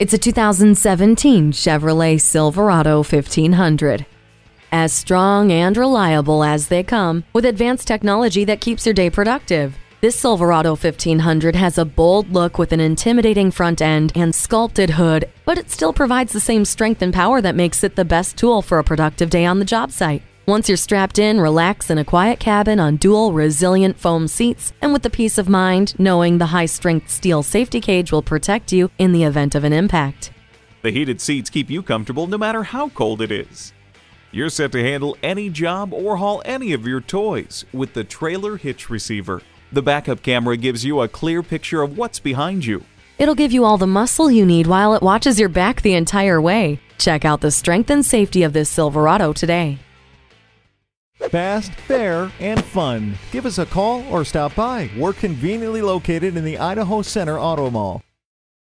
It's a 2017 Chevrolet Silverado 1500. As strong and reliable as they come, with advanced technology that keeps your day productive. This Silverado 1500 has a bold look with an intimidating front end and sculpted hood, but it still provides the same strength and power that makes it the best tool for a productive day on the job site. Once you're strapped in, relax in a quiet cabin on dual resilient foam seats and with the peace of mind knowing the high strength steel safety cage will protect you in the event of an impact. The heated seats keep you comfortable no matter how cold it is. You're set to handle any job or haul any of your toys with the trailer hitch receiver. The backup camera gives you a clear picture of what's behind you. It'll give you all the muscle you need while it watches your back the entire way. Check out the strength and safety of this Silverado today. Fast, fair, and fun. Give us a call or stop by. We're conveniently located in the Idaho Center Auto Mall.